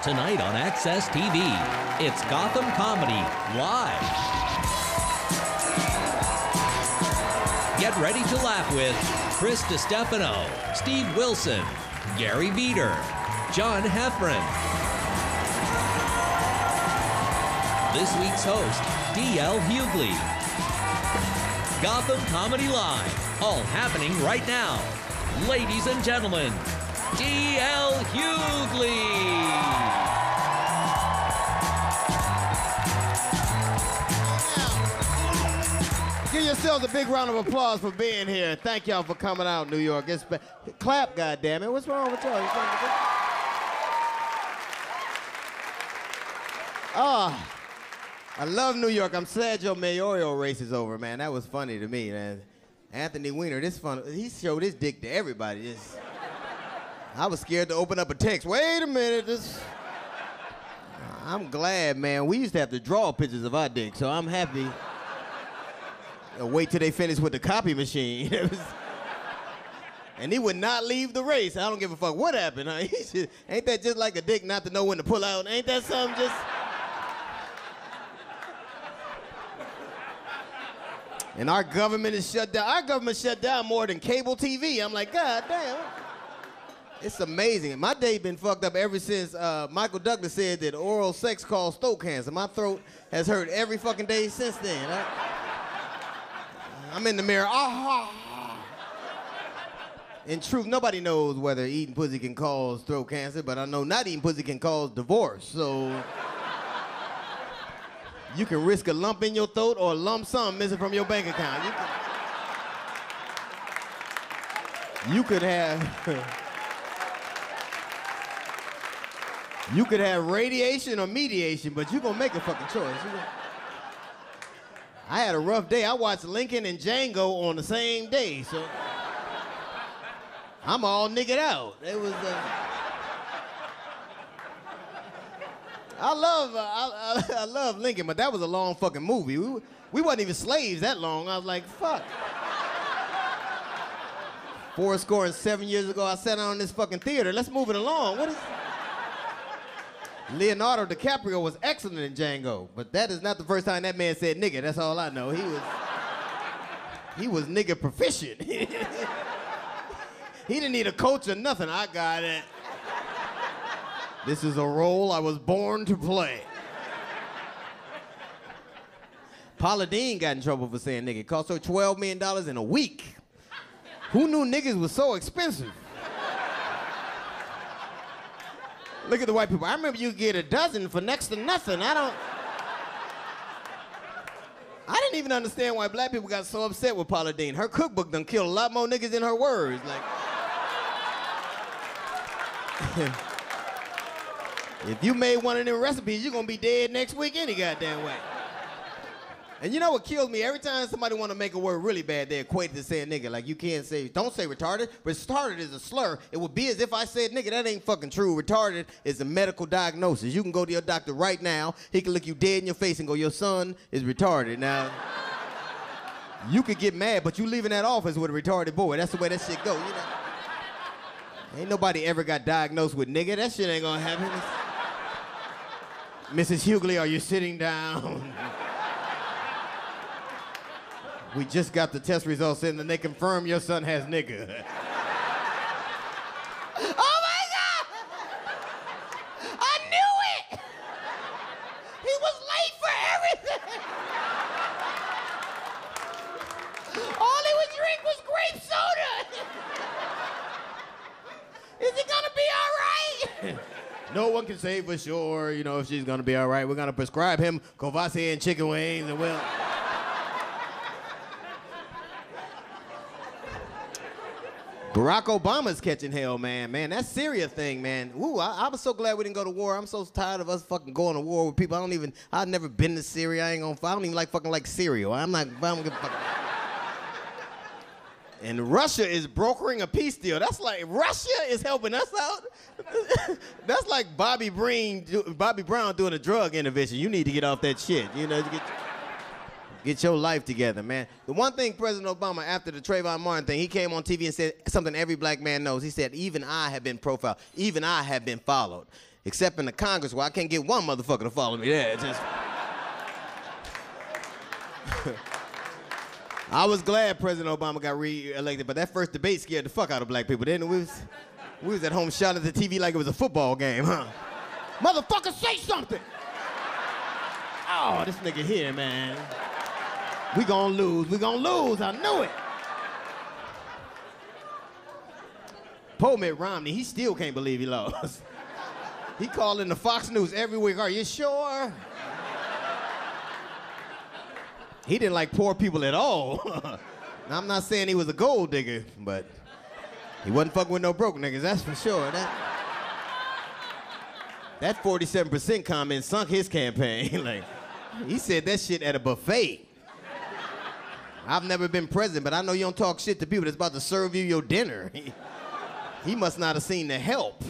Tonight on AXS TV, it's Gotham Comedy Live. Get ready to laugh with Chris Distefano, Steve Wilson, Gary Vider, John Heffron. This week's host, D.L. Hughley. Gotham Comedy Live, all happening right now. Ladies and gentlemen, D.L. Hughley. Give yourselves a big round of applause for being here. Thank y'all for coming out, New York. It's clap, goddammit. What's wrong with y'all? Ah, I love New York. I'm sad your mayoral race is over, man. That was funny to me, man. Anthony Weiner, this fun. He showed his dick to everybody. I was scared to open up a text. Wait a minute, this. I'm glad, man. We used to have to draw pictures of our dick, so I'm happy. Wait till they finish with the copy machine. And he would not leave the race. I don't give a fuck what happened. Huh? Just- ain't that just like a dick not to know when to pull out? Ain't that something just. And our government is shut down. Our government shut down more than cable TV. I'm like, God damn. It's amazing. My day been fucked up ever since uh, Michael Douglas said that oral sex caused throat cancer. My throat has hurt every fucking day since then. I, I'm in the mirror. Ah. In truth, nobody knows whether eating pussy can cause throat cancer, but I know not eating pussy can cause divorce. So you can risk a lump in your throat or a lump sum missing from your bank account. You, can, you could have. You could have radiation or mediation, but you're gonna make a fucking choice. I had a rough day. I watched Lincoln and Django on the same day, so I'm all niggered out. It was. Uh... I love, uh, I, I, I love Lincoln, but that was a long fucking movie. We, we wasn't even slaves that long. I was like, fuck. Four score and seven years ago, I sat on this fucking theater. Let's move it along. What is? Leonardo DiCaprio was excellent in Django, but that is not the first time that man said nigga. That's all I know. He was he was nigga proficient. he didn't need a coach or nothing. I got it. This is a role I was born to play. Paula Deen got in trouble for saying nigga. It cost her $12 million in a week. Who knew niggas was so expensive? Look at the white people. I remember you get a dozen for next to nothing. I don't. I didn't even understand why black people got so upset with Paula Deen. Her cookbook done killed a lot more niggas than her words. Like. if you made one of them recipes, you're gonna be dead next week any goddamn way. And you know what kills me? Every time somebody want to make a word really bad, they equate it to saying nigga. Like you can't say, don't say retarded. Retarded is a slur. It would be as if I said nigga. That ain't fucking true. Retarded is a medical diagnosis. You can go to your doctor right now. He can look you dead in your face and go, your son is retarded. Now, you could get mad, but you leaving that office with a retarded boy. That's the way that shit go. You know. Ain't nobody ever got diagnosed with nigga. That shit ain't gonna happen. Mrs. Hughley, are you sitting down? We just got the test results in and they confirm your son has nigga. oh my God! I knew it! He was late for everything! All he would drink was grape soda! Is he gonna be all right? no one can say for sure, you know, if she's gonna be all right. We're gonna prescribe him Courvoisier and chicken wings and we'll. Barack Obama's catching hell, man. Man, that Syria thing, man. Ooh, I, I was so glad we didn't go to war. I'm so tired of us fucking going to war with people. I don't even. I've never been to Syria. I ain't gonna. I don't even like fucking like cereal. I'm not. I don't give a fuck. And Russia is brokering a peace deal. That's like Russia is helping us out. That's like Bobby Brown, Bobby Brown doing a drug intervention. You need to get off that shit. You know, you get. Get your life together, man. The one thing President Obama, after the Trayvon Martin thing, he came on TV and said something every black man knows. He said, even I have been profiled. Even I have been followed. except in the Congress where I can't get one motherfucker to follow me Yeah, just. I was glad President Obama got re-elected, but that first debate scared the fuck out of black people. Then we was, we was at home shouting at the TV like it was a football game, huh? Motherfucker, say something! Oh, this nigga here, man. We gonna lose. We gonna lose. I knew it. Poe Mitt Romney, he still can't believe he lost. he calling the Fox News every week. Are you sure? he didn't like poor people at all. now, I'm not saying he was a gold digger, but he wasn't fucking with no broke niggas, that's for sure. That, that 47% comment sunk his campaign. like, he said that shit at a buffet. I've never been president, but I know you don't talk shit to people that's about to serve you your dinner. He, must not have seen the help.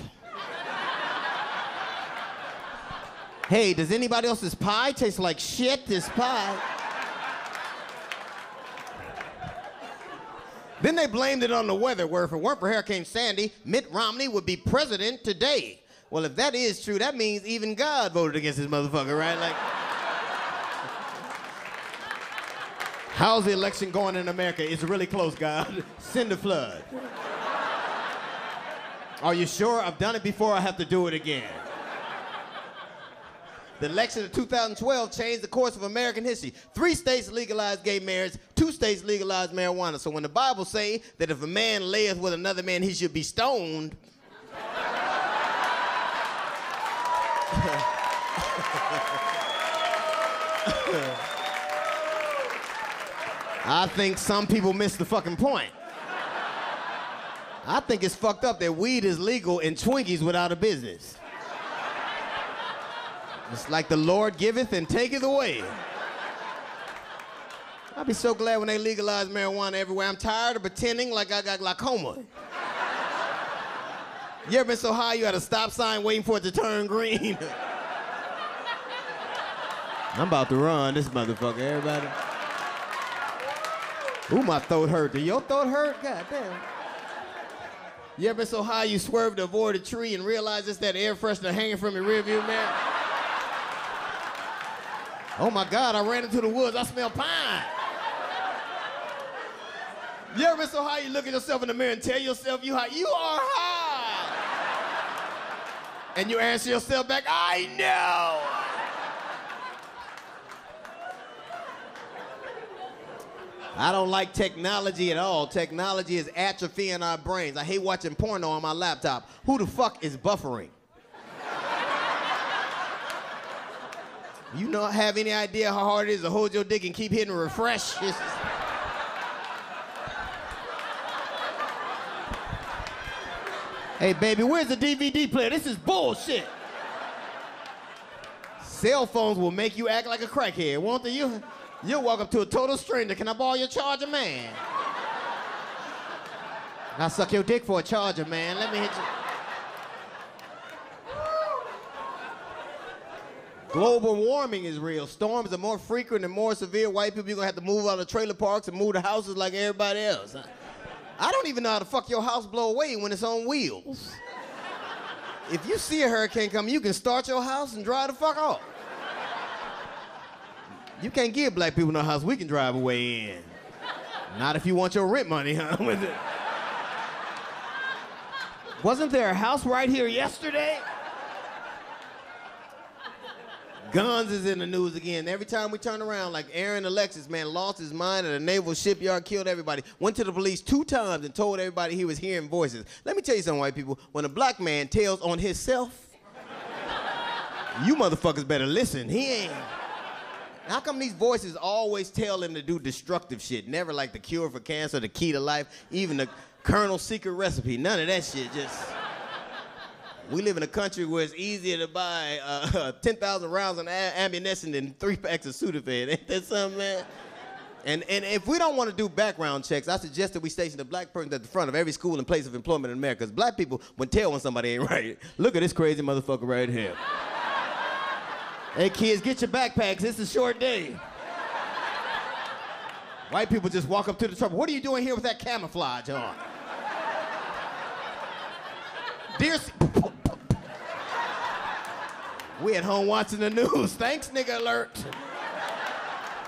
hey, does anybody else's pie taste like shit? This pie. Then they blamed it on the weather, where if it weren't for Hurricane Sandy, Mitt Romney would be president today. Well, if that is true, that means even God voted against this motherfucker, right? Like, how's the election going in America? It's really close, God. Send a flood. Are you sure? I've done it before, I have to do it again. The election of 2012 changed the course of American history. Three states legalized gay marriage, two states legalized marijuana. So when the Bible say that if a man layeth with another man, he should be stoned. I think some people miss the fucking point. I think it's fucked up that weed is legal and Twinkies without a business. It's like the Lord giveth and taketh away. I'll be so glad when they legalize marijuana everywhere. I'm tired of pretending like I got glaucoma. You ever been so high you had a stop sign waiting for it to turn green? I'm about to run this motherfucker, everybody. Ooh, my throat hurt. Did your throat hurt? God damn. You ever so high you swerve to avoid a tree and realize it's that air freshener hanging from your rearview mirror? Oh my God, I ran into the woods. I smell pine. You ever so high you look at yourself in the mirror and tell yourself you high? You are high. And you answer yourself back, I know. I don't like technology at all. Technology is atrophying our brains. I hate watching porno on my laptop. Who the fuck is buffering? You don't have any idea how hard it is to hold your dick and keep hitting refresh? Hey, baby, where's the DVD player? This is bullshit. Cell phones will make you act like a crackhead, won't they? You, walk up to a total stranger. Can I borrow your charger, man? I suck your dick for a charger, man. Let me hit you. Global warming is real. Storms are more frequent and more severe. White people, you're gonna have to move out of trailer parks and move to houses like everybody else. I don't even know how to fuck your house blow away when it's on wheels. If you see a hurricane coming, you can start your house and drive the fuck off. You can't give black people no house we can drive away in. Not if you want your rent money, huh? Wasn't there a house right here yesterday? Guns is in the news again. Every time we turn around, like Aaron Alexis, man, lost his mind at a naval shipyard, killed everybody. Went to the police two times and told everybody he was hearing voices. Let me tell you something, white people. When a black man tells on himself, you motherfuckers better listen. He ain't. How come these voices always tell him to do destructive shit? Never like the cure for cancer, the key to life, even the Colonel's secret recipe. None of that shit. Just. We live in a country where it's easier to buy uh, 10,000 rounds of ammunition than three packs of Sudafed. Ain't that something, man? And, and if we don't want to do background checks, I suggest that we station a black person at the front of every school and place of employment in America. Because black people would tell when somebody ain't right. Look at this crazy motherfucker right here. Hey, kids, get your backpacks. It's a short day. White people just walk up to the truck. What are you doing here with that camouflage on? Dear. We at home watching the news. Thanks, nigga alert.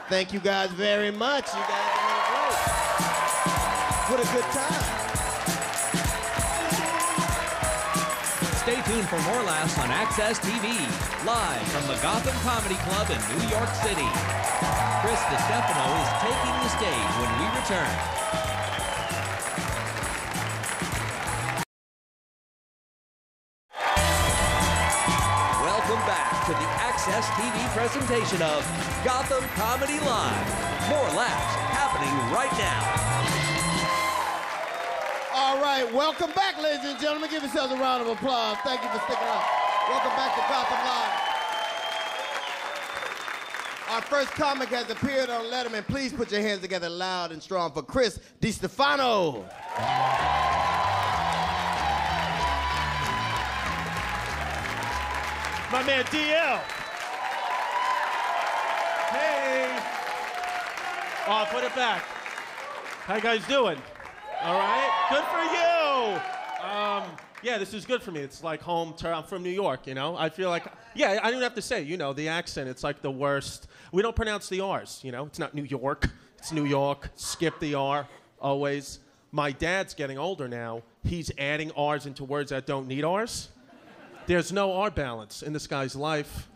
Thank you guys very much. You guys are great. What a good time. Stay tuned for more laughs on AXS TV, live from the Gotham Comedy Club in New York City. Chris Distefano is taking the stage when we return. Welcome back to the AXS TV presentation of Gotham Comedy Live. More laughs happening right now. All right, welcome back, ladies and gentlemen. Give yourselves a round of applause. Thank you for sticking around. Welcome back to Gotham Live. Our first comic has appeared on Letterman. Please put your hands together loud and strong for Chris Distefano. My man DL. Hey. Oh, put it back. How you guys doing? All right. Good for you. Um, yeah, this is good for me. It's like home. To, I'm from New York. You know. I feel like. Yeah, I don't have to say. You know, the accent. It's like the worst. We don't pronounce the R's. You know, it's not New York. It's New York. Skip the R. Always. My dad's getting older now. He's adding R's into words that don't need R's. There's no R balance in this guy's life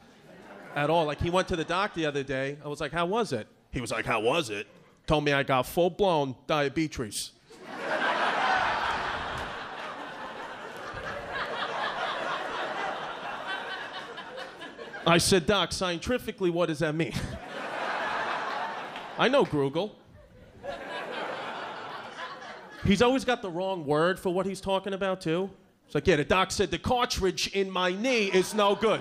at all. Like he went to the doc the other day. I was like, "How was it?" He was like, "How was it?" Told me I got full blown diabetes. I said, Doc, scientifically, what does that mean? I know Grugel. He's always got the wrong word for what he's talking about, too. It's like, yeah, the doc said the cartridge in my knee is no good.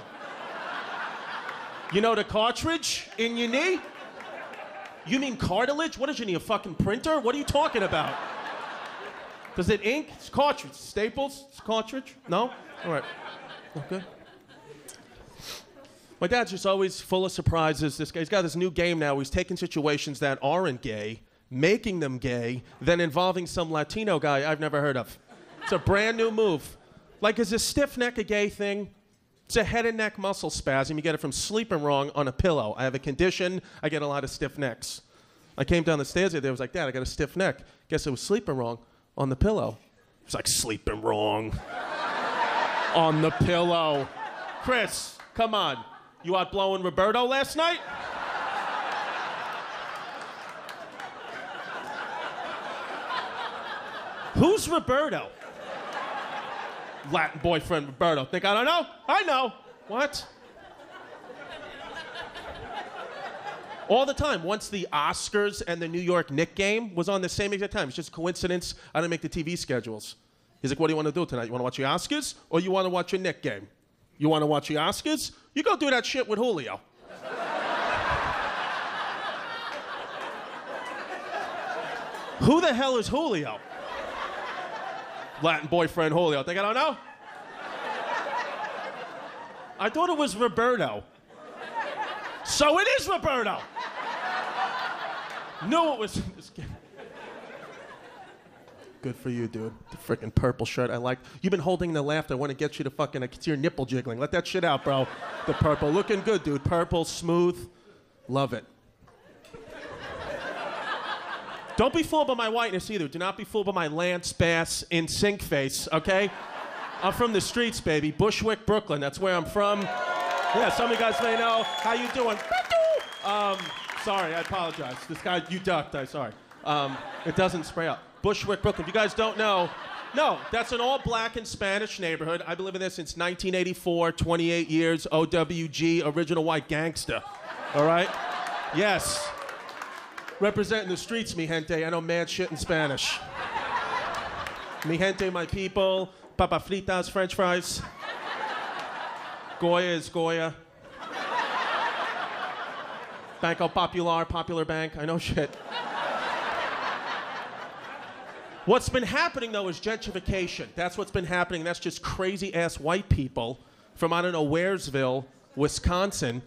You know the cartridge in your knee? You mean cartilage? What is your knee, a fucking printer? What are you talking about? Does it ink? It's cartridge. Staples? It's cartridge? No? All right. Okay. My dad's just always full of surprises. This guy, he's got this new game now. He's taking situations that aren't gay, making them gay, then involving some Latino guy I've never heard of. It's a brand new move. Like, is a stiff neck a gay thing? It's a head and neck muscle spasm. You get it from sleeping wrong on a pillow. I have a condition. I get a lot of stiff necks. I came down the stairs the other day. I was like, Dad, I got a stiff neck. Guess I was sleeping wrong on the pillow. It's like sleeping wrong on the pillow. Chris, come on. You out blowing Roberto last night? Who's Roberto? Latin boyfriend Roberto. Think I don't know? I know. What? All the time. Once the Oscars and the New York Knick game was on the same exact time. It's just coincidence. I didn't make the TV schedules. He's like, what do you want to do tonight? You want to watch the Oscars or you want to watch a Knick game? You want to watch the Oscars? You go do that shit with Julio. Who the hell is Julio? Latin boyfriend Julio. Think I don't know? I thought it was Roberto. So it is Roberto. Knew it was. Good for you, dude. The freaking purple shirt. I like. You've been holding the laughter. I want to get you to fucking. I can see your nipple jiggling. Let that shit out, bro. The purple. Looking good, dude. Purple, smooth. Love it. Don't be fooled by my whiteness either. Do not be fooled by my Lance Bass NSYNC face, okay? I'm from the streets, baby. Bushwick, Brooklyn. That's where I'm from. Yeah, some of you guys may know. How you doing? Um, sorry, I apologize. This guy, you ducked. I'm sorry. Um, it doesn't spray up. Bushwick, Brooklyn. If you guys don't know, no, that's an all black and Spanish neighborhood. I've been living there since 1984, 28 years. OWG, original white gangster. All right? Yes. Representing the streets, mi gente. I know mad shit in Spanish. Mi gente, my people. Papa fritas, french fries. Goya is Goya. Banco oh, Popular, Popular Bank. I know shit. What's been happening though is gentrification. That's what's been happening. That's just crazy ass white people from I don't know Waresville, Wisconsin,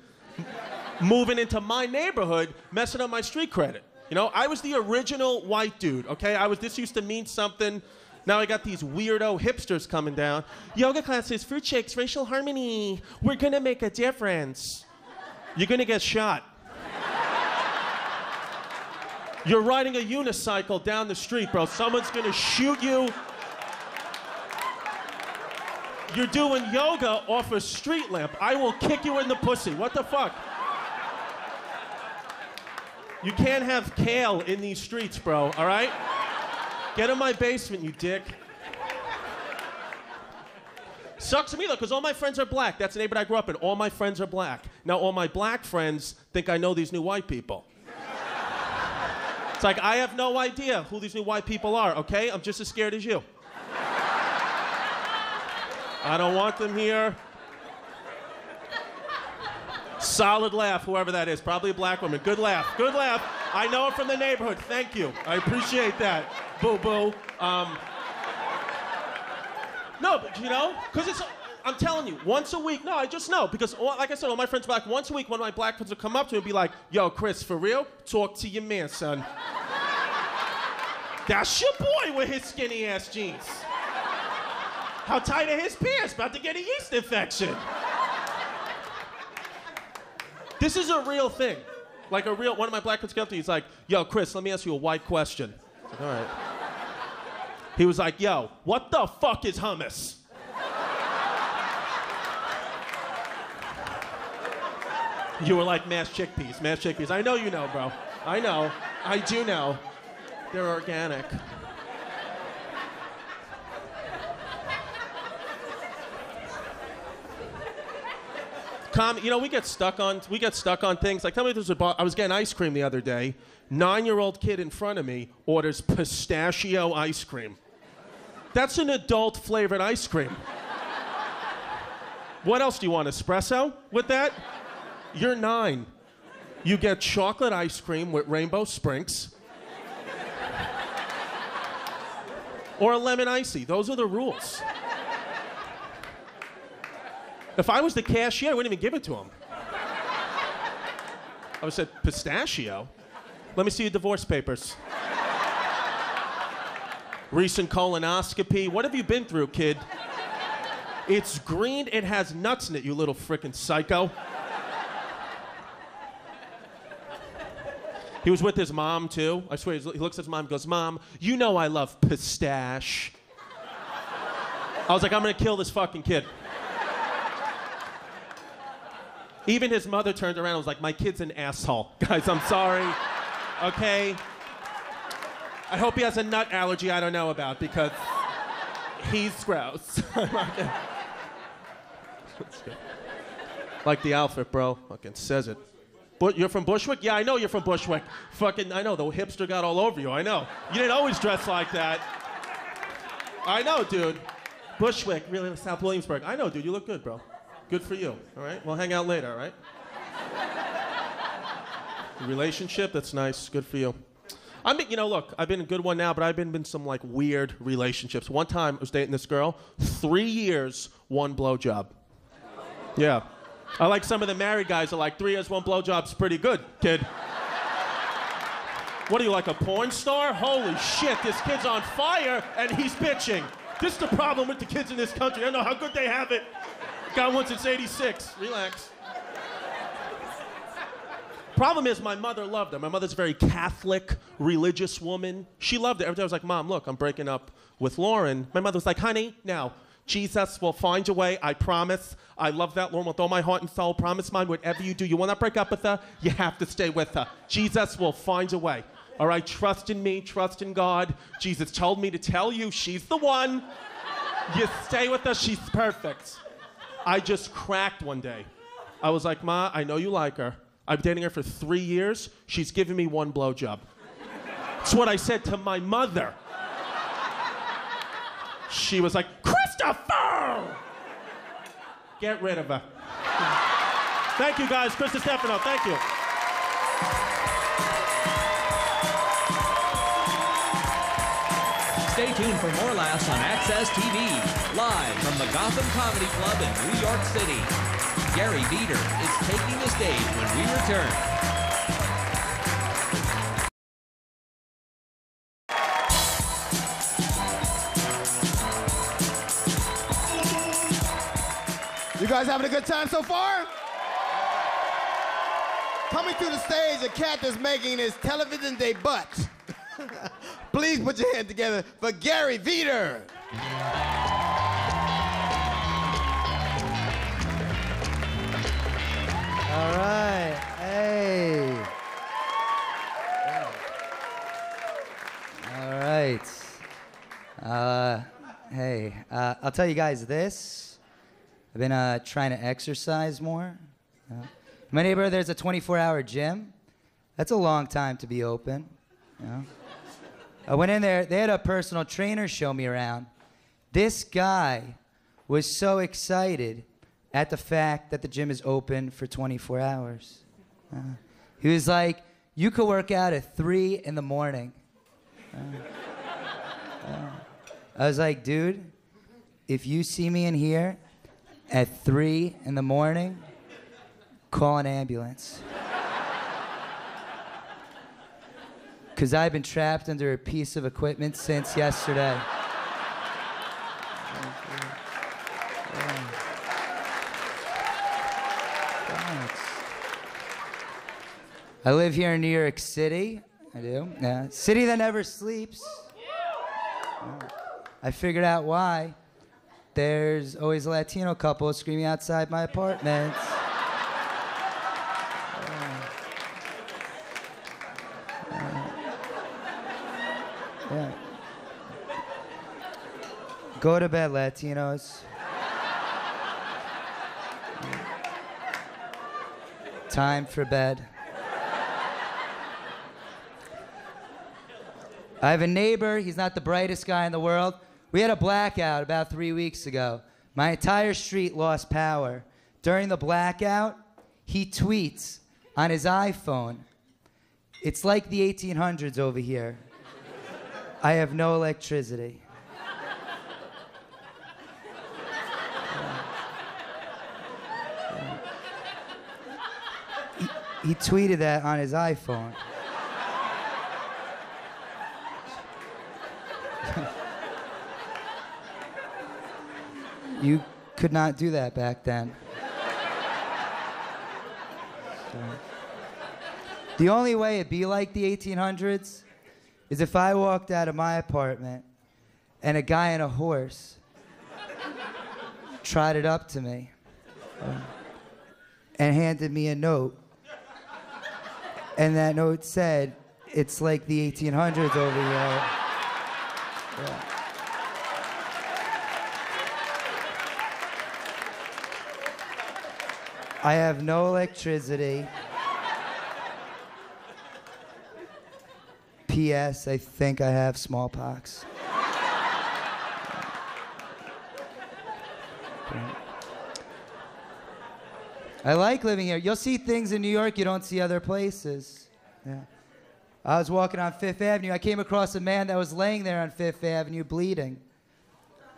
moving into my neighborhood, messing up my street credit. You know, I was the original white dude. Okay, I was. This used to mean something. Now I got these weirdo hipsters coming down. Yoga classes, fruit shakes, racial harmony. We're gonna make a difference. You're gonna get shot. You're riding a unicycle down the street, bro. Someone's gonna shoot you. You're doing yoga off a street lamp. I will kick you in the pussy. What the fuck? You can't have kale in these streets, bro, all right? Get in my basement, you dick. Sucks to me though, because all my friends are black. That's the neighborhood I grew up in. All my friends are black. Now, all my black friends think I know these new white people. It's like, I have no idea who these new white people are, okay? I'm just as scared as you. I don't want them here. Solid laugh, whoever that is. Probably a black woman. Good laugh. Good laugh. I know it from the neighborhood. Thank you. I appreciate that. Boo boo. Um, no, but you know, because it's. I'm telling you, once a week. No, I just know because, all, like I said, all my friends black. Once a week, one of my black friends will come up to me and be like, "Yo, Chris, for real? Talk to your man, son." That's your boy with his skinny ass jeans. How tight are his pants? About to get a yeast infection. This is a real thing. Like a real one of my black friends came up to me, he's like, yo, Chris, let me ask you a white question. Said, All right. He was like, yo, what the fuck is hummus? You were like mashed chickpeas, mashed chickpeas. I know you know, bro. I know. I do know. They're organic. Com- you know, we get stuck on we get stuck on things. Like, tell me, there's a bar- I was getting ice cream the other day. Nine-year-old kid in front of me orders pistachio ice cream. That's an adult flavored ice cream. What else do you want? Espresso with that? You're nine. You get chocolate ice cream with rainbow sprinkles. or a lemon icy. Those are the rules. If I was the cashier, I wouldn't even give it to him. I would said, pistachio? Let me see your divorce papers. Recent colonoscopy. What have you been through, kid? It's green, it has nuts in it, you little frickin' psycho. He was with his mom, too. I swear, he looks at his mom and goes, Mom, you know I love pistache. I was like, I'm gonna kill this fucking kid. Even his mother turned around and was like, My kid's an asshole. Guys, I'm sorry. Okay? I hope he has a nut allergy I don't know about because he's gross. like the outfit, bro. Fucking says it. But you're from Bushwick? Yeah, I know you're from Bushwick. Fucking, I know, the hipster got all over you. I know. You didn't always dress like that. I know, dude. Bushwick, really, South Williamsburg. I know, dude. You look good, bro. Good for you. All right? We'll hang out later, all right? Relationship, that's nice. Good for you. I mean, you know, look, I've been a good one now, but I've been in some like weird relationships. One time I was dating this girl, three years, one blowjob. Yeah. I like some of the married guys are like, three years, one blowjob's pretty good, kid. What are you, like a porn star? Holy shit, this kid's on fire and he's bitching. This is the problem with the kids in this country. I don't know how good they have it. Got one since 86. Relax. Problem is, my mother loved her. My mother's a very Catholic, religious woman. She loved it. Every time I was like, Mom, look, I'm breaking up with Lauren. My mother was like, Honey, now, Jesus will find a way. I promise. I love that Lauren with all my heart and soul. Promise mine, whatever you do, you want to break up with her, you have to stay with her. Jesus will find a way. All right, trust in me, trust in God. Jesus told me to tell you she's the one. You stay with her, she's perfect. I just cracked one day. I was like, Ma, I know you like her. I've been dating her for three years. She's given me one blowjob. That's what I said to my mother. She was like, Christopher! Get rid of her. Thank you, guys. Chris Stefano, thank you. Stay tuned for more laughs on AXS TV, live from the Gotham Comedy Club in New York City. Gary Vider is taking the stage when we return. Good time so far? Coming to the stage, a cat that's making his television debut. Please put your hand together for Gary Vider. All right. Hey. All right. Uh, hey, uh, I'll tell you guys this. I've been uh, trying to exercise more. My neighborhood, there's a 24-hour gym. That's a long time to be open. You know? I went in there. They had a personal trainer show me around. This guy was so excited at the fact that the gym is open for 24 hours. Uh, he was like, "You could work out at three in the morning." Uh, uh, I was like, "Dude, if you see me in here at three in the morning, call an ambulance." Because I've been trapped under a piece of equipment since yesterday. I live here in New York City. I do. Yeah. City that never sleeps. Yeah. I figured out why. There's always a Latino couple screaming outside my apartment. Yeah. Go to bed, Latinos. Time for bed. I have a neighbor. He's not the brightest guy in the world. We had a blackout about three weeks ago. My entire street lost power. During the blackout, he tweets on his iPhone. It's like the 1800s over here. I have no electricity. He, tweeted that on his iPhone. You could not do that back then. So, the only way it'd be like the 1800s is if I walked out of my apartment and a guy on a horse trotted up to me uh, and handed me a note. And that note said, It's like the 1800s over here. Yeah. I have no electricity. P.S. I think I have smallpox. I like living here. You'll see things in New York you don't see other places. Yeah. I was walking on Fifth Avenue. I came across a man that was laying there on Fifth Avenue bleeding.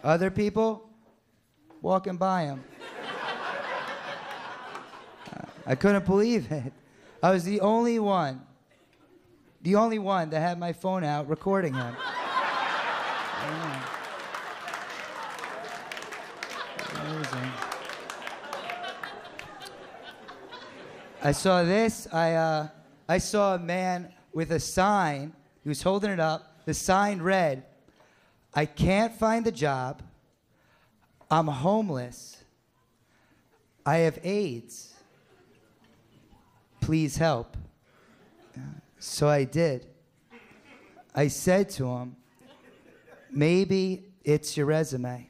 Other people walking by him. I couldn't believe it. I was the only one, the only one that had my phone out recording him. Amazing. I saw this. I, uh, I saw a man with a sign. He was holding it up. The sign read, I can't find a job. I'm homeless. I have AIDS. Please help. So I did. I said to him, maybe it's your resume.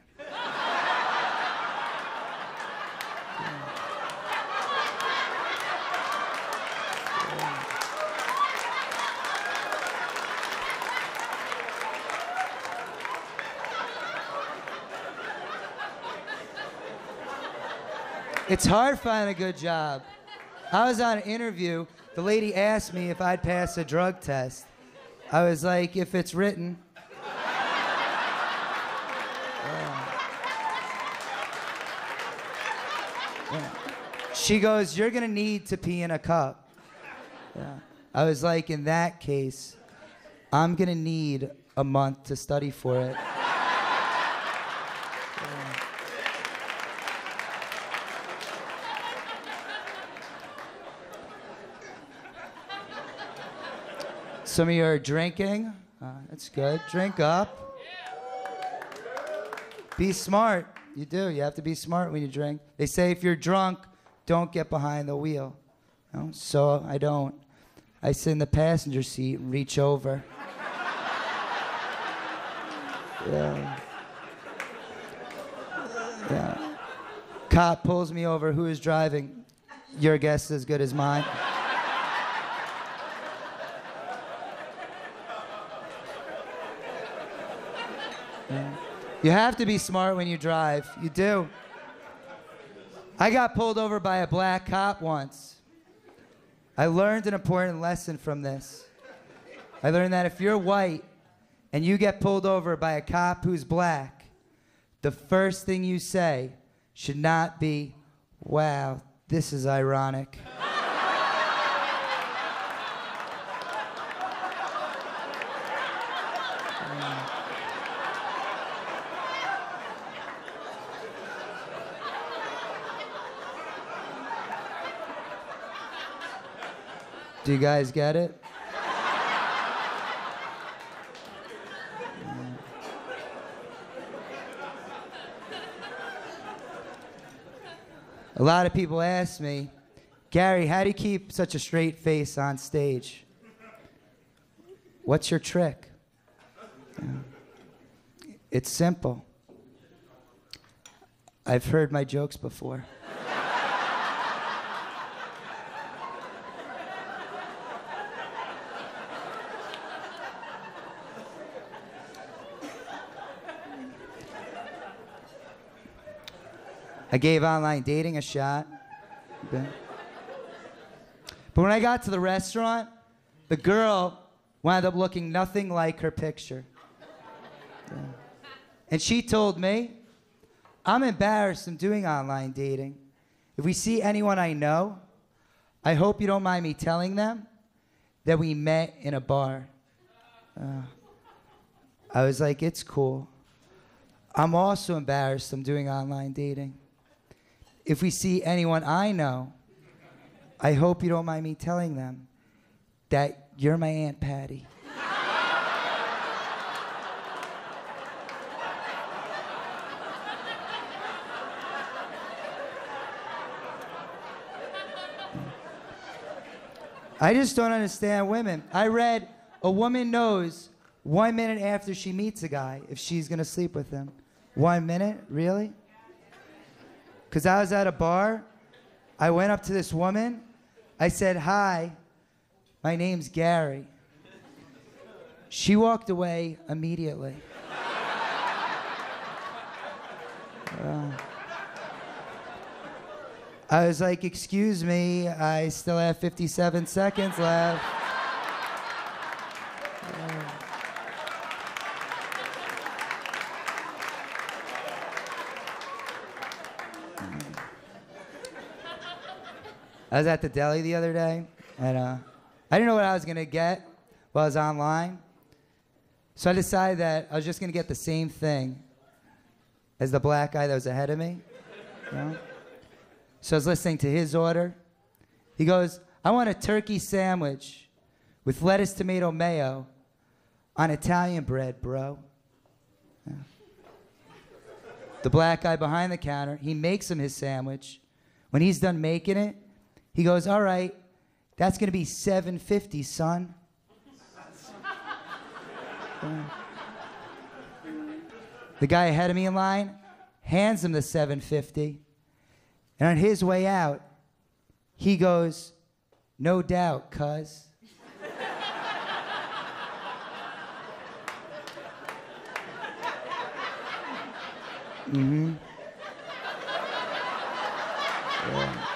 It's hard finding a good job. I was on an interview. The lady asked me if I'd pass a drug test. I was like, if it's written. Yeah. Yeah. She goes, You're to need to pee in a cup. Yeah. I was like, In that case, I'm to need a month to study for it. Some of you are drinking. Uh, that's good. Drink up. Be smart. You do. You have to be smart when you drink. They say if you're drunk, don't get behind the wheel. You know? So I don't. I sit in the passenger seat and reach over. Yeah. Yeah. Cop pulls me over. Who is driving? Your guess is as good as mine. You have to be smart when you drive. You do. I got pulled over by a black cop once. I learned an important lesson from this. I learned that if you're white and you get pulled over by a cop who's black, the first thing you say should not be, wow, this is ironic. Do you guys get it? A lot of people ask me, Gary, how do you keep such a straight face on stage? What's your trick? It's simple. I've heard my jokes before. I gave online dating a shot. But when I got to the restaurant, the girl wound up looking nothing like her picture. And she told me, I'm embarrassed I'm doing online dating. If we see anyone I know, I hope you don't mind me telling them that we met in a bar. Uh, I was like, it's cool. I'm also embarrassed I'm doing online dating if we see anyone I know, I hope you don't mind me telling them that you're my Aunt Patty. I just don't understand women. I read a woman knows one minute after she meets a guy if she's gonna sleep with him. One minute? Really? Because I was at a bar. I went up to this woman. I said, Hi, my name's Gary. She walked away immediately. Uh, I was like, Excuse me, I still have 57 seconds left. I was at the deli the other day, and uh, I didn't know what I was gonna get while I was online. So I decided that I was just gonna get the same thing as the black guy that was ahead of me. You know? So I was listening to his order. He goes, I want a turkey sandwich with lettuce, tomato, mayo on Italian bread, bro. Yeah. The black guy behind the counter, he makes him his sandwich. When he's done making it, he goes, All right, that's going to be 750, son. the guy ahead of me in line hands him the 750. And on his way out, he goes, No doubt, cuz. mm-hmm. Yeah.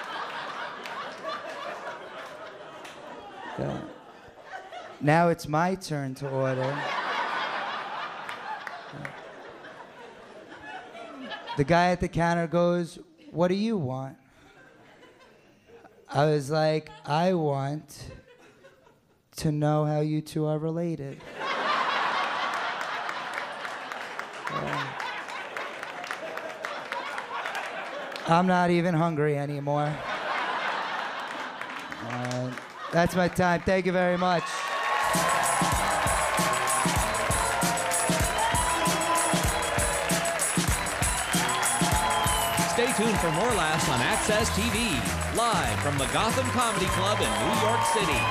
Now it's my turn to order. The guy at the counter goes, What do you want? I was like, I want to know how you two are related. I'm not even hungry anymore. That's my time. Thank you very much. Stay tuned for more laughs on AXS TV, live from the Gotham Comedy Club in New York City.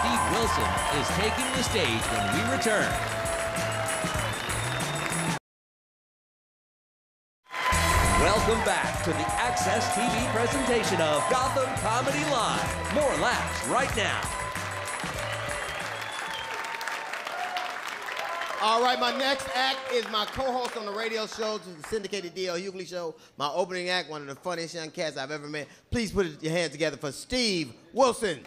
Steve Wilson is taking the stage when we return. Welcome back to the AXS TV presentation of Gotham Comedy Live. More laughs right now. All right, my next act is my co-host on the radio show, the syndicated DL Hughley show. My opening act, one of the funniest young cats I've ever met. Please put your hands together for Steve Wilson.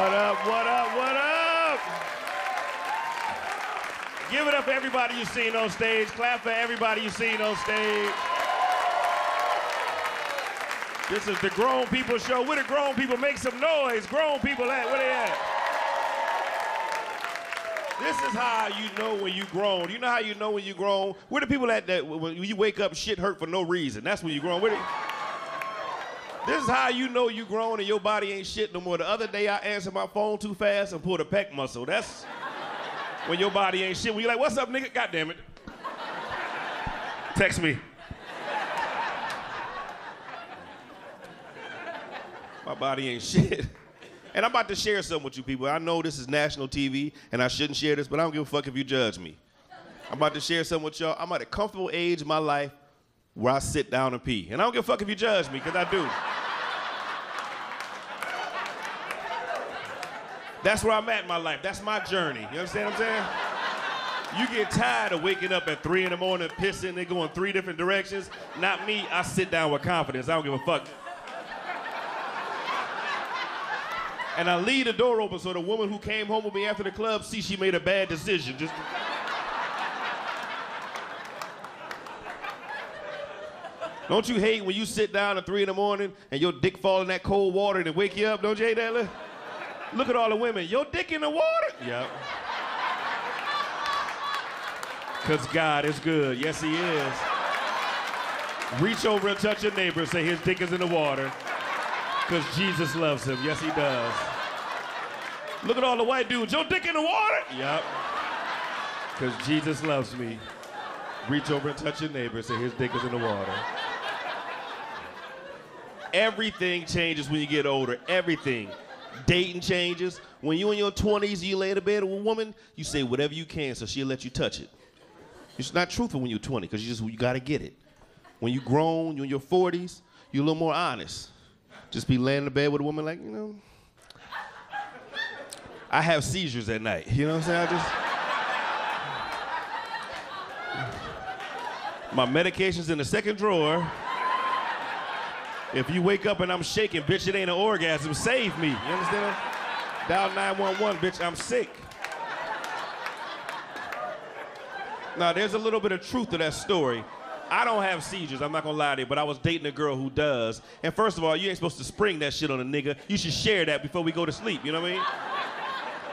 What up, what up, what up? Give it up for everybody you've seen on stage. Clap for everybody you've seen on stage. This is the grown people show. Where the grown people make some noise? Grown people at, where they at? This is how you know when you grown. You know how you know when you grown? Where the people at that when you wake up shit hurt for no reason? That's when you grown. Where they, this is how you know you grown and your body ain't shit no more. The other day I answered my phone too fast and pulled a pec muscle. That's when your body ain't shit. When you're like, what's up, nigga? God damn it. Text me. My body ain't shit. And I'm about to share something with you people. I know this is national TV and I shouldn't share this, but I don't give a fuck if you judge me. I'm about to share something with y'all. I'm at a comfortable age in my life where I sit down and pee. And I don't give a fuck if you judge me, because I do. That's where I'm at in my life. That's my journey. You understand what I'm saying? You get tired of waking up at three in the morning pissing and going three different directions. Not me. I sit down with confidence. I don't give a fuck. And I leave the door open so the woman who came home with me after the club see she made a bad decision. Just Don't you hate when you sit down at three in the morning and your dick fall in that cold water and it wake you up? Don't you hate that? Look, look at all the women. Your dick in the water? Yep. Cause God is good. Yes, He is. Reach over and touch your neighbor and say his dick is in the water. Cause Jesus loves him. Yes, He does. Look at all the white dudes. Your dick in the water? Yep. Cause Jesus loves me. Reach over and touch your neighbor and say his dick is in the water. Everything changes when you get older. Everything. Dating changes. When you in your 20s, you lay in the bed with a woman, you say whatever you can so she'll let you touch it. It's not truthful when you're 20 because you just you gotta get it. When you grown, you're in your 40s, you're a little more honest. Just be laying in the bed with a woman like, you know. I have seizures at night. You know what I'm saying? I just my medication's in the second drawer. If you wake up and I'm shaking, bitch, it ain't an orgasm. Save me. You understand? Dial 911, bitch, I'm sick. Now, there's a little bit of truth to that story. I don't have seizures, I'm not gonna lie to you, but I was dating a girl who does. And first of all, you ain't supposed to spring that shit on a nigga. You should share that before we go to sleep, you know what I mean?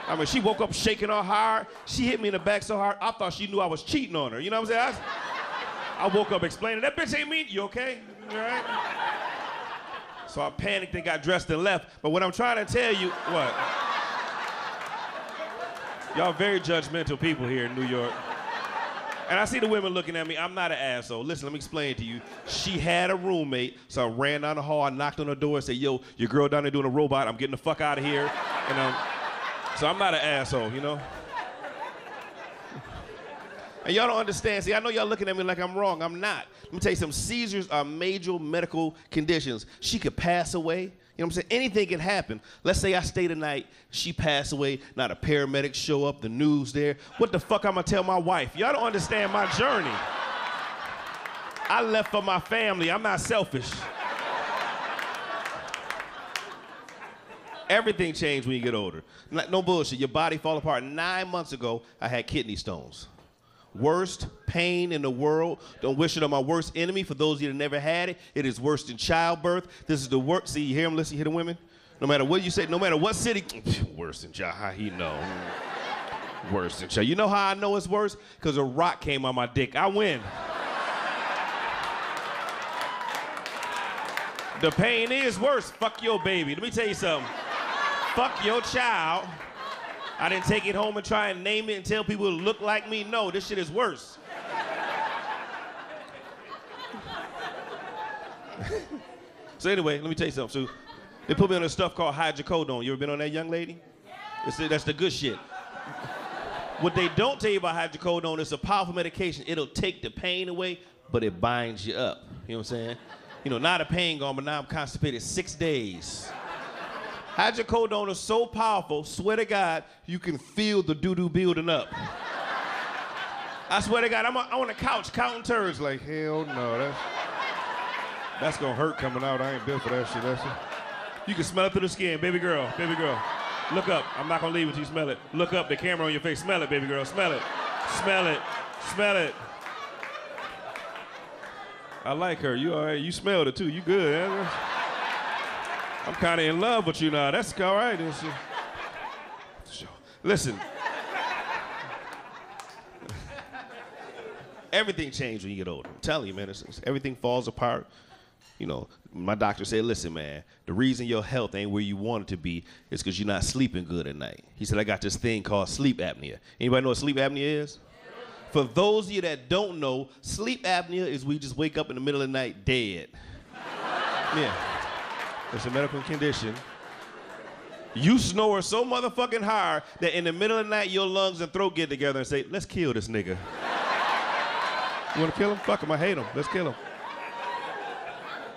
I mean, she woke up shaking her hard. She hit me in the back so hard, I thought she knew I was cheating on her. You know what I'm saying? I, I woke up explaining, that bitch ain't me. You okay? You all right? So I panicked and got dressed and left. But what I'm trying to tell you, what? Y'all very judgmental people here in New York. And I see the women looking at me. I'm not an asshole. Listen, let me explain to you. She had a roommate, so I ran down the hall, I knocked on her door, and said, "Yo, your girl down there doing a robot. I'm getting the fuck out of here." And um, so I'm not an asshole, you know. And y'all don't understand. See, I know y'all looking at me like I'm wrong. I'm not. Let me tell you something. Seizures are major medical conditions. She could pass away. You know what I'm saying? Anything can happen. Let's say I stay tonight, she passed away, not a paramedic show up, the news there. What the fuck I'm gonna tell my wife? Y'all don't understand my journey. I left for my family. I'm not selfish. Everything changed when you get older. No bullshit. Your body fall apart. Nine months ago, I had kidney stones worst pain in the world. Don't wish it on my worst enemy. For those of you that never had it, it is worse than childbirth. This is the worst. See, you hear them listen, you hear the women? No matter what you say, no matter what city, worse than child, he know. worse than child. You know how I know it's worse? Because a rock came on my dick. I win. the pain is worse. Fuck your baby. Let me tell you something. Fuck your child. I didn't take it home and try and name it and tell people to look like me. No, this shit is worse. so anyway, let me tell you something. So they put me on this stuff called hydrocodone. You ever been on that, young lady? It's, that's the good shit. What they don't tell you about hydrocodone is a powerful medication. It'll take the pain away, but it binds you up. You know what I'm saying? You know, not a pain gone, but now I'm constipated six days. Hydrocodone is so powerful, swear to God, you can feel the doo-doo building up. I swear to God, I'm, on, I'm on the couch counting turds like, hell no, that's, that's gonna hurt coming out. I ain't built for that shit. That's. You can smell it through the skin, baby girl, baby girl. Look up. I'm not gonna leave until you smell it. Look up, the camera on your face. Smell it, baby girl. Smell it. Smell it. Smell it. I like her. You all right? You smelled it too. You good? I'm kind of in love with you now. That's all right. Listen. Everything changes when you get older. I'm telling you, man. It's, it's- everything falls apart. You know, my doctor said, listen, man, the reason your health ain't where you want it to be is because you're not sleeping good at night. He said, I got this thing called sleep apnea. Anybody know what sleep apnea is? For those of you that don't know, sleep apnea is we just wake up in the middle of the night dead. yeah. It's a medical condition. You snore so motherfucking hard that in the middle of the night your lungs and throat get together and say, let's kill this nigga. You wanna kill him? Fuck him, I hate him. Let's kill him.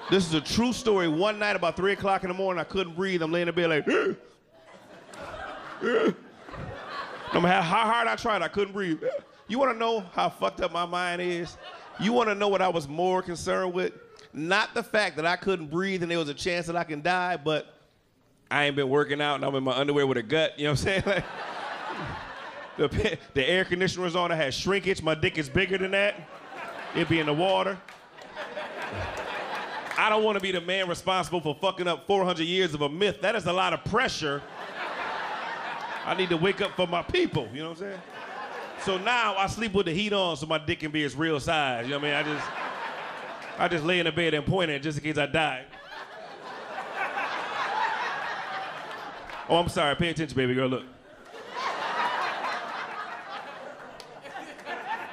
This is a true story. One night about three o'clock in the morning, I couldn't breathe. I'm laying in bed like, no matter how hard I tried, I couldn't breathe. You wanna know how fucked up my mind is? You wanna know what I was more concerned with? Not the fact that I couldn't breathe and there was a chance that I can die, but I ain't been working out and I'm in my underwear with a gut. You know what I'm saying? Like, the, the air conditioner was on. I had shrinkage. My dick is bigger than that. It be in the water. I don't want to be the man responsible for fucking up 400 years of a myth. That is a lot of pressure. I need to wake up for my people. You know what I'm saying? So now I sleep with the heat on so my dick can be its real size. You know what I mean? I just, I just lay in the bed and point at it just in case I die. Oh, I'm sorry. Pay attention, baby girl. Look.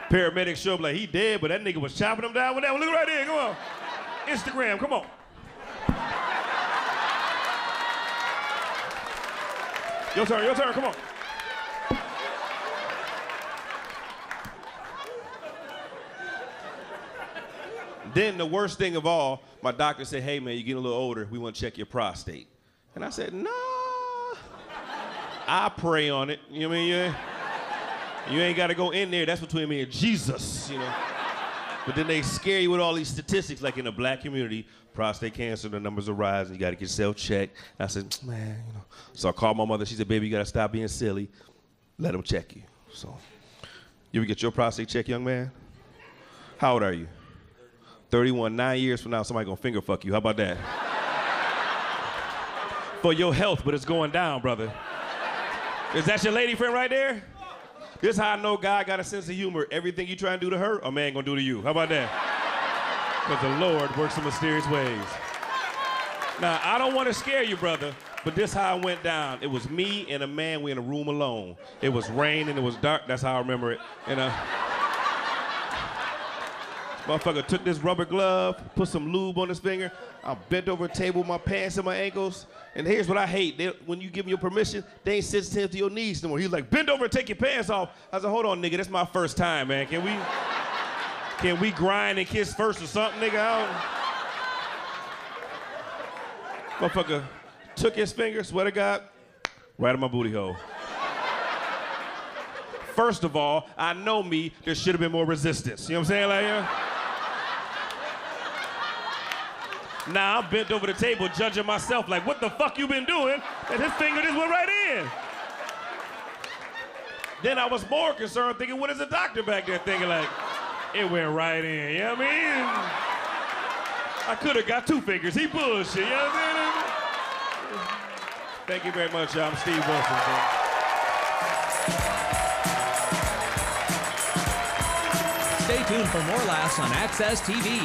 Paramedics show up like he dead, but that nigga was chopping him down with that one. Look right there. Come on. Instagram. Come on. Your turn. Your turn. Come on. Then the worst thing of all, my doctor said, "Hey man, you're getting a little older. We want to check your prostate." And I said, "Nah." I pray on it. You know what I mean? You ain't, you ain't got to go in there. That's between me and Jesus, you know. But then they scare you with all these statistics, like in the black community, prostate cancer, the numbers are rising. You got to get yourself checked. And I said, man, you know. So I called my mother. She said, baby, you got to stop being silly. Let them check you. So, you ever get your prostate checked, young man? How old are you? 31. Nine years from now, somebody gonna finger fuck you. How about that? For your health, but it's going down, brother. Is that your lady friend right there? This how I know God got a sense of humor. Everything you try and do to her, a man gonna do to you. How about that? Because the Lord works in mysterious ways. Now, I don't want to scare you, brother, but this how it went down. It was me and a man, we in a room alone. It was rain and it was dark. That's how I remember it. And uh, motherfucker took this rubber glove, put some lube on his finger. I bent over a table my pants and my ankles. And here's what I hate. They, when you give me your permission, they ain't sensitive to your knees no more. He's like, bend over and take your pants off. I said, hold on, nigga, that's my first time, man. Can we can we grind and kiss first or something, nigga? I don't... Motherfucker took his finger, swear to God, right in my booty hole. First of all, I know me, there should have been more resistance. You know what I'm saying? Like, yeah? Now I'm bent over the table judging myself like, what the fuck you been doing? And his finger just went right in. Then I was more concerned thinking, what is the doctor back there thinking like, it went right in, you know what I mean? I could have got two fingers. He bullshit, you know what I mean? Thank you very much, y'all. I'm Steve Wilson. Stay tuned for more laughs on AXS TV.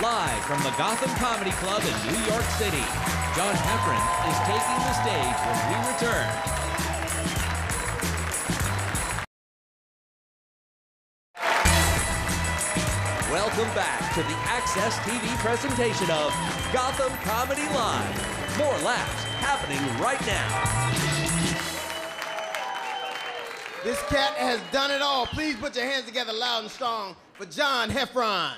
Live from the Gotham Comedy Club in New York City. John Heffron is taking the stage when we return. Welcome back to the AXS TV presentation of Gotham Comedy Live. More laughs happening right now. This cat has done it all. Please put your hands together loud and strong for John Heffron.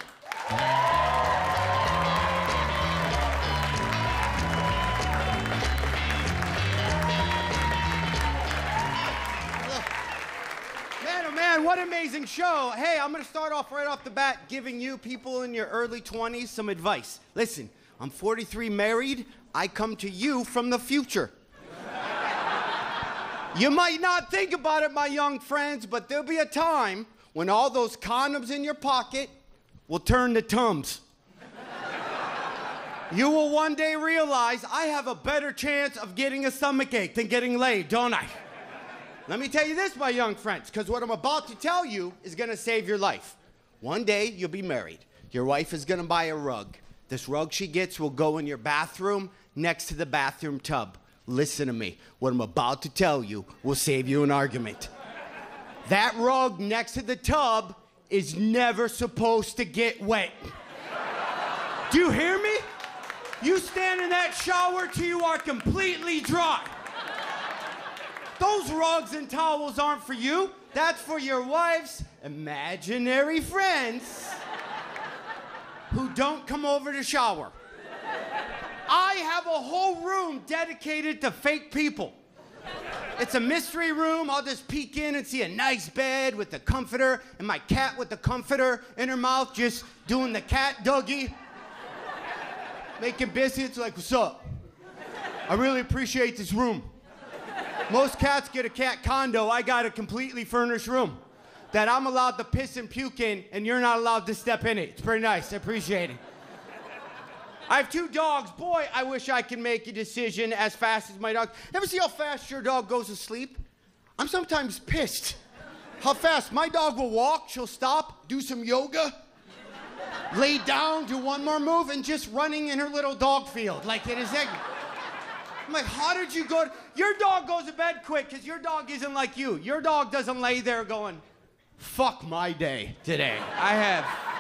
Man, oh man, what an amazing show. Hey, I'm gonna start off right off the bat giving you people in your early 20s some advice. Listen, I'm 43 married. I come to you from the future. You might not think about it, my young friends, but there'll be a time when all those condoms in your pocket will turn to Tums. you will one day realize I have a better chance of getting a stomachache than getting laid, don't I? Let me tell you this, my young friends, because what I'm about to tell you is going to save your life. One day you'll be married. Your wife is going to buy a rug. This rug she gets will go in your bathroom next to the bathroom tub. Listen to me. What I'm about to tell you will save you an argument. That rug next to the tub is never supposed to get wet. Do you hear me? You stand in that shower till you are completely dry. Those rugs and towels aren't for you. That's for your wife's imaginary friends who don't come over to shower. I have a whole room dedicated to fake people. It's a mystery room. I'll just peek in and see a nice bed with the comforter and my cat with the comforter in her mouth, just doing the cat Dougie. Making biscuits like, what's up? I really appreciate this room. Most cats get a cat condo. I got a completely furnished room that I'm allowed to piss and puke in, and you're not allowed to step in it. It's pretty nice. I appreciate it. I have two dogs. Boy, I wish I could make a decision as fast as my dog. Ever see how fast your dog goes to sleep? I'm sometimes pissed. How fast? My dog will walk, she'll stop, do some yoga, lay down, do one more move, and just running in her little dog field like it is. egg. I'm like, how did you go? Your dog goes to bed quick because your dog isn't like you. Your dog doesn't lay there going, fuck my day today. I have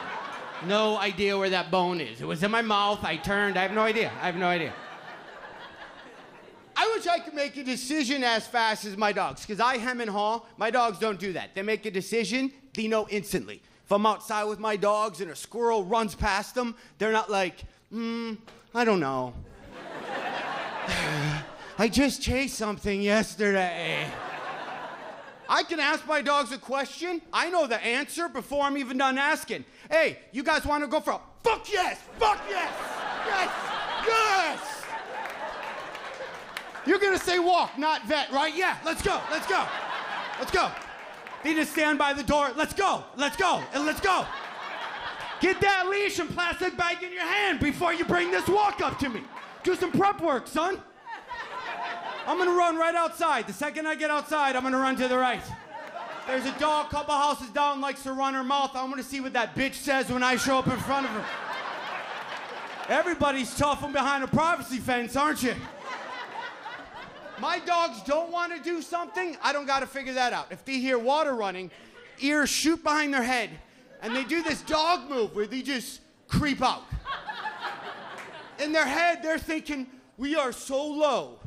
no idea where that bone is. It was in my mouth. I turned. I have no idea. I have no idea. I wish I could make a decision as fast as my dogs because I hem and haw. My dogs don't do that. They make a decision, they know instantly. If I'm outside with my dogs and a squirrel runs past them, they're not like, hmm, I don't know. I just chased something yesterday. I can ask my dogs a question. I know the answer before I'm even done asking. Hey, you guys want to go for a fuck yes, fuck yes, yes, yes. You're gonna say walk, not vet, right? Yeah, let's go, let's go, let's go. They just stand by the door. Let's go, let's go, and let's go. Get that leash and plastic bag in your hand before you bring this walk up to me. Do some prep work, son. I'm gonna run right outside. The second I get outside, I'm gonna run to the right. There's a dog, couple houses down, likes to run her mouth. I'm gonna see what that bitch says when I show up in front of her. Everybody's tough from behind a privacy fence, aren't you? My dogs don't want to do something, I don't gotta figure that out. If they hear water running, ears shoot behind their head, and they do this dog move where they just creep out. In their head, they're thinking, we are so low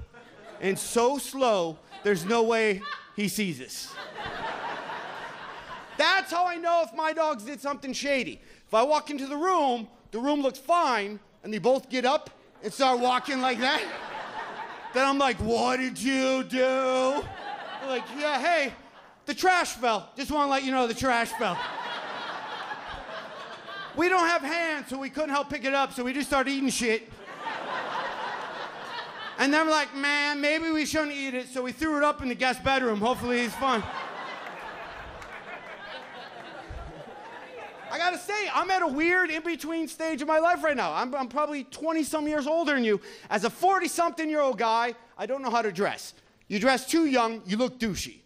and so slow, there's no way he sees us. That's how I know if my dogs did something shady. If I walk into the room, the room looks fine, and they both get up and start walking like that, then I'm like, what did you do? They're like, yeah, hey, the trash fell. Just want to let you know the trash fell. We don't have hands, so we couldn't help pick it up, so we just started eating shit. And then we're like, man, maybe we shouldn't eat it, so we threw it up in the guest bedroom. Hopefully he's fine. I gotta say, I'm at a weird in between stage of my life right now. I'm, I'm probably 20 some years older than you. As a 40 something year old guy, I don't know how to dress. You dress too young, you look douchey.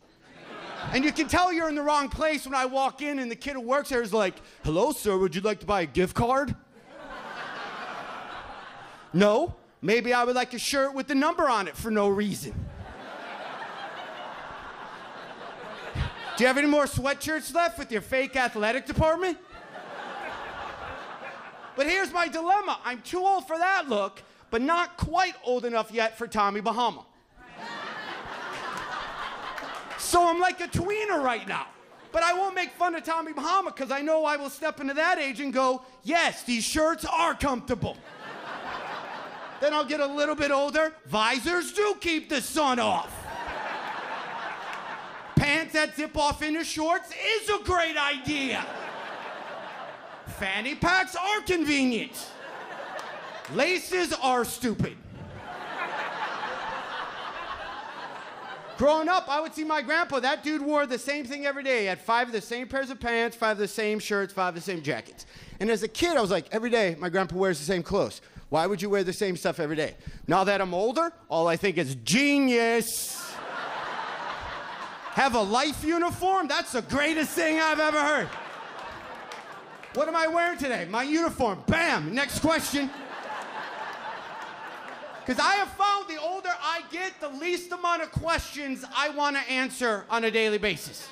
And you can tell you're in the wrong place when I walk in and the kid who works there is like, Hello, sir, would you like to buy a gift card? no, maybe I would like a shirt with the number on it for no reason. Do you have any more sweatshirts left with your fake athletic department? But here's my dilemma I'm too old for that look, but not quite old enough yet for Tommy Bahama. So I'm like a tweener right now. But I won't make fun of Tommy Bahama because I know I will step into that age and go, yes, these shirts are comfortable. Then I'll get a little bit older. Visors do keep the sun off. Pants that zip off into shorts is a great idea. Fanny packs are convenient. Laces are stupid. Growing up, I would see my grandpa. That dude wore the same thing every day. He had five of the same pairs of pants, five of the same shirts, five of the same jackets. And as a kid, I was like, every day, my grandpa wears the same clothes. Why would you wear the same stuff every day? Now that I'm older, all I think is genius. Have a life uniform? That's the greatest thing I've ever heard. What am I wearing today? My uniform. Bam. Next question. Because I have found the older I get, the least amount of questions I want to answer on a daily basis.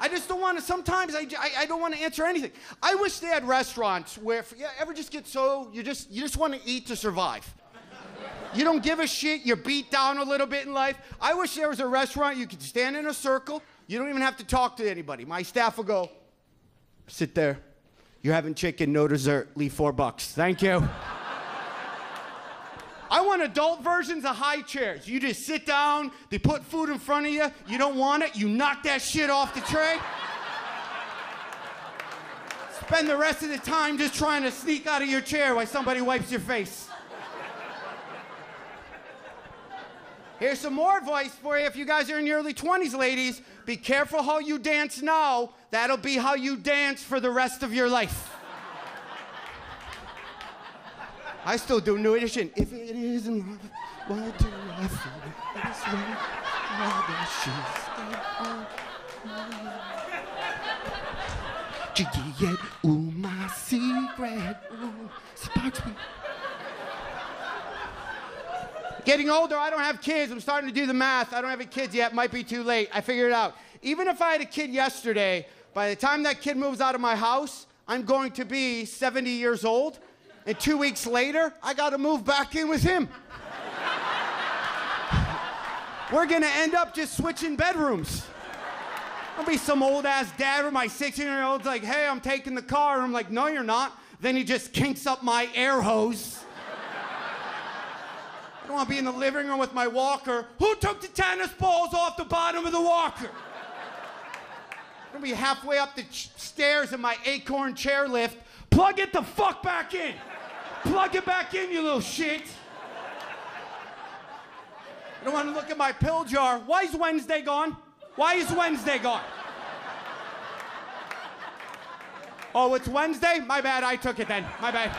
I just don't want to, sometimes I, I, I don't want to answer anything. I wish they had restaurants where, if you ever just get so, you just, you just want to eat to survive. You don't give a shit, you're beat down a little bit in life. I wish there was a restaurant you could stand in a circle, you don't even have to talk to anybody. My staff will go, sit there, you're having chicken, no dessert, leave four bucks. Thank you. I want adult versions of high chairs. You just sit down, they put food in front of you, you don't want it, you knock that shit off the tray. Spend the rest of the time just trying to sneak out of your chair while somebody wipes your face. Here's some more advice for you if you guys are in your early 20s, ladies. Be careful how you dance now. That'll be how you dance for the rest of your life. I still do New Edition. If it isn't love, what do I feel? This way, Why does she stay rather she's Juliet, ooh, my secret, ooh, sparks me. Getting older, I don't have kids. I'm starting to do the math. I don't have any kids yet. Might be too late. I figured it out. Even if I had a kid yesterday, by the time that kid moves out of my house, I'm going to be 70 years old. And two weeks later, I got to move back in with him. We're going to end up just switching bedrooms. I'll be some old ass dad or my 16 year old's like, hey, I'm taking the car. And I'm like, no, you're not. Then he just kinks up my air hose. I don't want to be in the living room with my walker. Who took the tennis balls off the bottom of the walker? I'm gonna be halfway up the ch- stairs in my acorn chairlift. Plug it the fuck back in. Plug it back in, you little shit. I don't want to look at my pill jar. Why is Wednesday gone? Why is Wednesday gone? Oh, it's Wednesday? My bad, I took it then. My bad.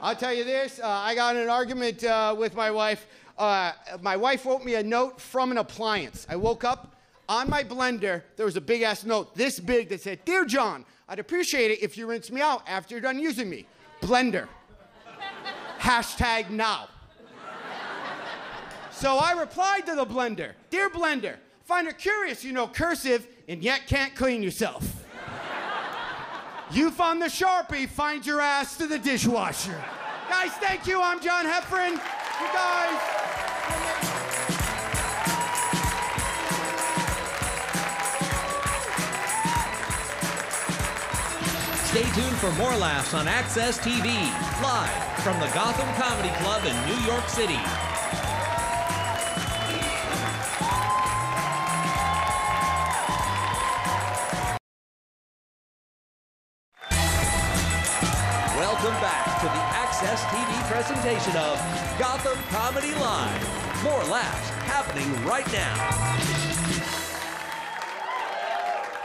I'll tell you this uh, I got in an argument uh, with my wife. Uh, my wife wrote me a note from an appliance. I woke up on my blender, there was a big ass note, this big, that said, Dear John, I'd appreciate it if you rinse me out after you're done using me. Blender. Hashtag now. So I replied to the blender Dear blender, find it curious you know cursive and yet can't clean yourself. You found the Sharpie, find your ass to the dishwasher. Guys, thank you. I'm John Heffron. You guys. Stay tuned for more laughs on AXS TV, live from the Gotham Comedy Club in New York City. Welcome back to the AXS TV presentation of Gotham Comedy Live. More laughs happening right now.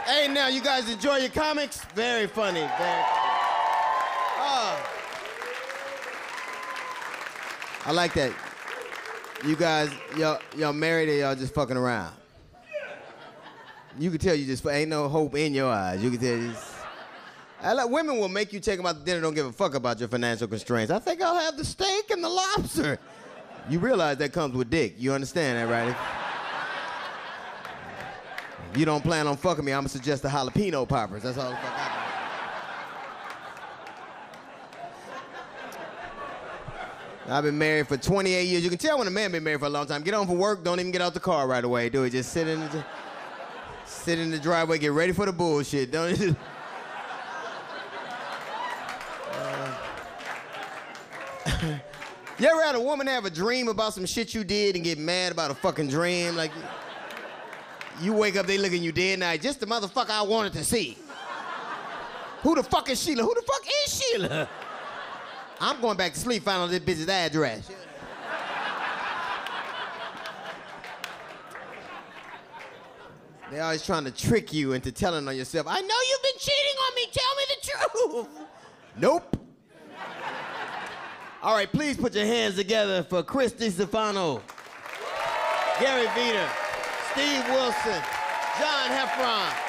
Hey, now you guys enjoy your comics? Very funny. Very funny. Ah. I like that. You guys, y'all, y'all married or y'all just fucking around? You can tell you just ain't no hope in your eyes. You can tell you. Just, I like women will make you take them out to dinner. Don't give a fuck about your financial constraints. I think I'll have the steak and the lobster. You realize that comes with dick. You understand that, right? If you don't plan on fucking me, I'm gonna suggest the jalapeno poppers. That's all the fuck I do. I've been married for 28 years. You can tell when a man been married for a long time. Get home from work, don't even get out the car right away. Do it. Just sit in the, sit in the driveway, get ready for the bullshit. Don't. Just, You ever had a woman have a dream about some shit you did and get mad about a fucking dream? Like, you wake up, they looking you dead now. Just the motherfucker I wanted to see. Who the fuck is Sheila? Who the fuck is Sheila? I'm going back to sleep, find out this bitch's address. They're always trying to trick you into telling on yourself. I know you've been cheating on me. Tell me the truth. Nope. All right, please put your hands together for Chris Distefano, Gary Vider, Steve Wilson, John Heffron,